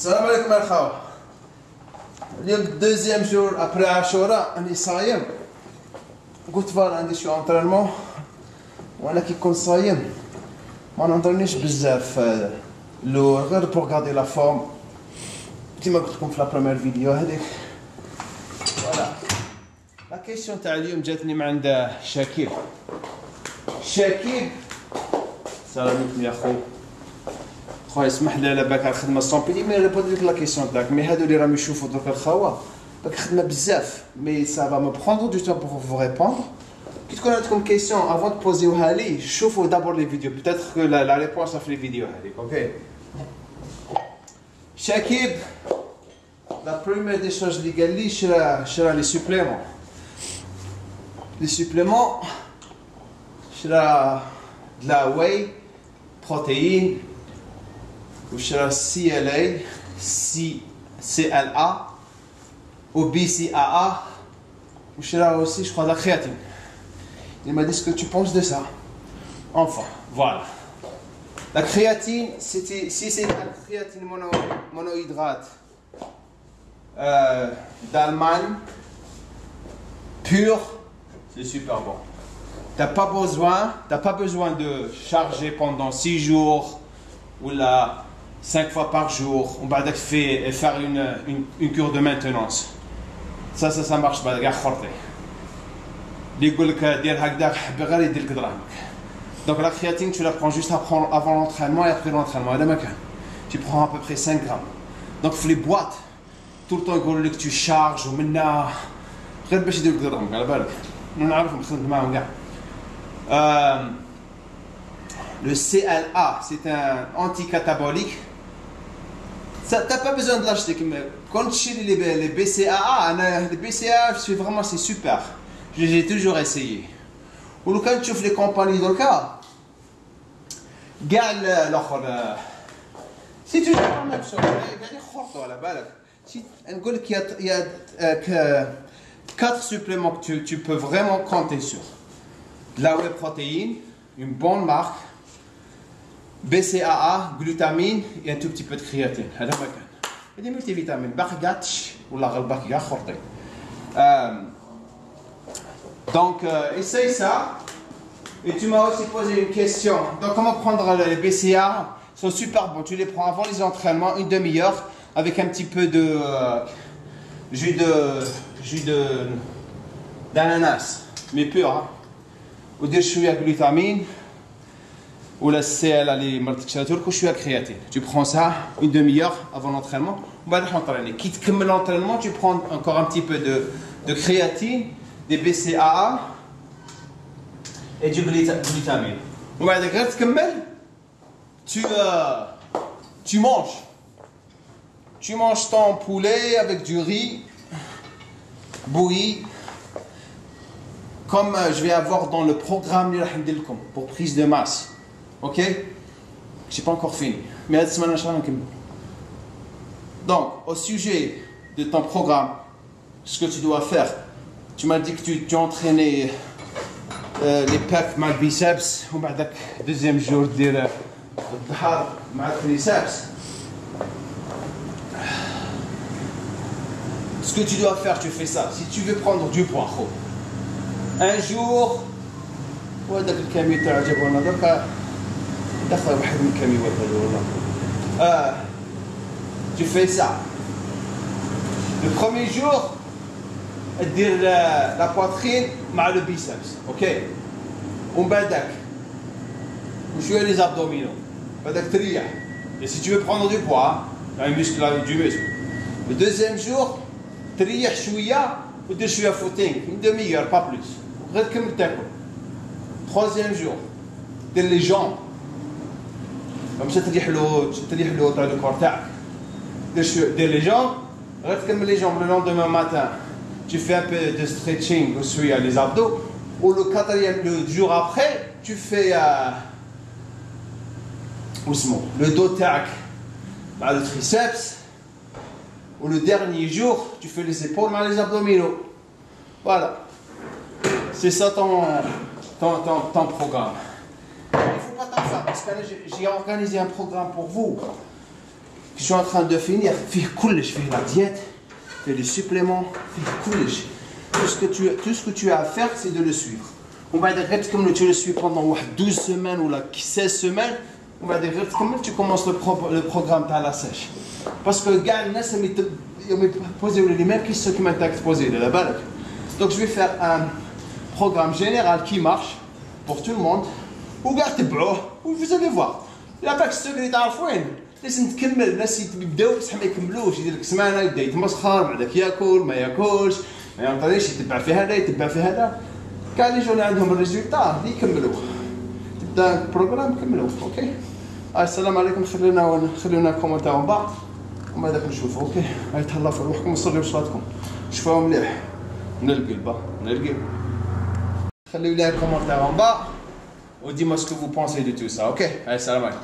السلام عليكم الخوة اليوم دوزيام جور ابري عاشوراء اني صايم قلت فال عندي شو انترينمون وأنا كي كون صايم ما ننطرنيش بزاف لو غير بور غادي لا فورم كيما قلت لكم في لا بروميير فيديو هذيك فوالا لا كيسيون تاع اليوم جاتني من عند شاكيب شاكيب السلام عليكم يا خو خويا اسمح لي على بالك على الخدمه سامبلي مي ريبوندي لك لا كيسيون تاعك مي هادو اللي راهم يشوفوا درك الخوا باك خدمه بزاف مي سا فا مو بروندر دو تون بور فو ريبوندر كي تكون عندكم كيسيون افون تبوزيوها لي شوفوا دابور لي فيديو بيتيتر كو لا ريبونس في لي فيديو هذيك اوكي شاكيب لا بروميير دي شوز اللي قال لي شرا شرا لي سوبليمون لي سوبليمون شرا de la whey, protéines, وشرا سي ال اي سي سي ال ا ou BCAA وشرا aussi je crois de la créatine. Il m'a dit ce que tu penses de ça. Enfin, voilà. La créatine, c'était, si c'est la créatine mono, monohydrate euh, d'Allemagne, pure, c'est super bon. T'as pas besoin, t'as pas besoin de charger pendant 6 jours ou là 5 fois par jour. On va faire, faire une, une, une cure de maintenance. Ça, ça, ça marche pas. gars خرطي. اللي يقول لك دير هكذا حب غير يدير لك دراهمك. Donc la créatine, tu la prends juste avant, avant l'entraînement et après l'entraînement. هذا ما كان. Tu prends à peu près 5 grammes. Donc في les boîtes, tout le temps يقولوا لك tu charges ومنا غير باش يدير لك دراهمك على بالك. انا نعرفهم خدمت معاهم كاع. Euh, le CLA, c'est un anticatabolique. T'as pas besoin de l'acheter. mais euh, Quand je suis les, les BCAA, les BCAA, hein, je suis vraiment, c'est super. J'ai toujours essayé. Ou quand tu les compagnies dans le cas, c'est toujours euh, la même chose. Eh, si il y a euh, quatre suppléments que tu, peux vraiment compter sur. De la whey protéine, une bonne marque, BCAA, glutamine et un tout petit peu de créatine. هذا ما كان. Et des multivitamines. باقي كاع تش ولا غلبك كاع خرطي. Euh, Donc, euh, essaye ça. Et tu m'as aussi posé une question. Donc, comment prendre les BCA Ils sont super bons. Tu les prends avant les entraînements, une demi-heure, avec un petit peu de euh, jus de jus de d'ananas, mais pur. Hein. ودير شويه glutamine ou la CL à créatine. Tu prends ça une demi-heure avant l'entraînement. Bah, Quitte que l'entraînement, tu prends encore un petit peu de, de créatine, des BCAA et du glutamine. Tu, euh, tu manges. Tu manges ton poulet avec du riz bouilli comme euh, je vais avoir dans le programme pour prise de masse. Ok? J'ai pas encore fini. Mais la semaine Donc, au sujet de ton programme, ce que tu dois faire, tu m'as dit que tu, tu entraînais euh, les pecs mal biceps, ou bah, deuxième jour, dire mal triceps. Ce que tu dois faire, tu fais ça. Si tu veux prendre du poids, un jour, ou le tu fais ça. Le premier jour, dire la, la poitrine le biceps. Ok On badak. Ou les abdominaux. Et si tu veux prendre du poids, là, du muscle. Le deuxième jour, triya chouïa ou deux chouïa footing. Une demi-heure, pas plus. Troisième jour, les jambes. جامب باش تريح له تريح له تاع الكور تاعك دير شو دير لي جامب غير تكمل لي جامب le lendemain matin tu fais un peu de stretching وشويه les abdos ou le quatrième le jour après tu fais euh, واسمه le dos تاعك مع le triceps ou le dernier jour tu fais les épaules مع les abdominaux voilà c'est ça ton, ton, ton, ton programme. j'ai organisé un programme pour vous. Je suis en train de finir. Fais coulage, fais la diète, fais les suppléments, fais coulage. Tout ce que tu, tout ce que tu as à faire, c'est de le suivre. On va dire comme tu le suis pendant 12 semaines ou 16 semaines. On va dire comment tu commences le, pro, le programme à la sèche. Parce que gars, ils m'ont posé les mêmes questions qui m'intéressent posées là bas Donc je vais faire un programme général qui marche pour tout le monde. وكاع تبعوه vous allez voir لا باك ستوك تعرف وين؟ لازم تكمل؟ الناس يبداو بصح ما يكملوش. يدير لك سمانة يبدأ يتمسخر بعدك ياكل ما ياكلش. ما ينطريش يتبع في هذا يتبع في هذا. كاع اللي يجون عندهم الريزولتا يكملوا تبدأ البروغرام كملوا أوكي؟ آه السلام عليكم. خلينا خلينا كومنتار من بعض. وما داك نشوفوا أوكي؟ هاي تهلاو في روحكم وصليو صلاتكم شوفوا مليح من القلب من القلب خليو لي كومنتار من Dites-moi ce que vous pensez de tout ça. OK? Allez, salam alaikum.